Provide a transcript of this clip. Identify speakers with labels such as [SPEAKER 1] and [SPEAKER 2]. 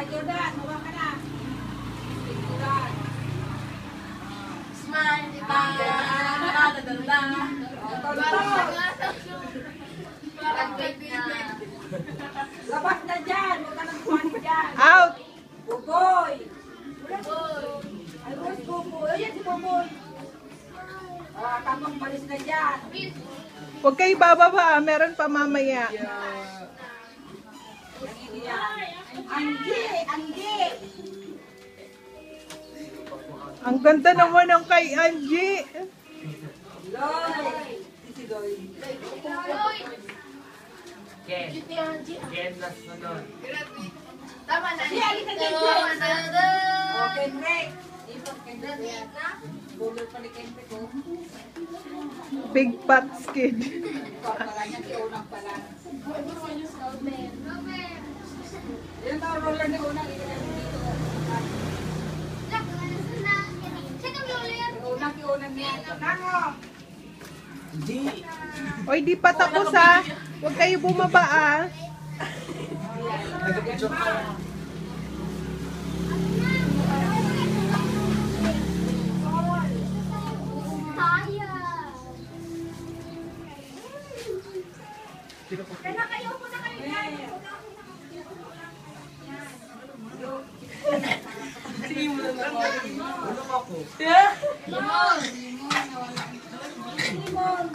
[SPEAKER 1] Ka Jordan, huwa ka na. Jordan.
[SPEAKER 2] Smile, di ba? Na.
[SPEAKER 1] Labas na dyan. Huwag ka nang kumain dyan.
[SPEAKER 3] Out!
[SPEAKER 1] Buboy. Ay, Rose, Buboy. Ayan si Buboy. Ah, tamang palis na dyan.
[SPEAKER 3] Huwag kayo bababa, meron pa mamaya.
[SPEAKER 1] Anggi, Anggi.
[SPEAKER 3] Ang ganda naman ng kay Angie.
[SPEAKER 1] Loy.
[SPEAKER 4] Ken. Ken na sunod.
[SPEAKER 2] Tama na.
[SPEAKER 1] Di, alika dyan,
[SPEAKER 2] Tama na.
[SPEAKER 1] Okay, break. Ni Kendrick, oh.
[SPEAKER 3] Big Pots Kid.
[SPEAKER 1] Niya. Nango!
[SPEAKER 3] Oy, di pa tapos ha. Huwag kayo bumaba ah.
[SPEAKER 4] Nag-picture ka. Sige mo na naman. Ulo ako. Limon. Limon. Limon.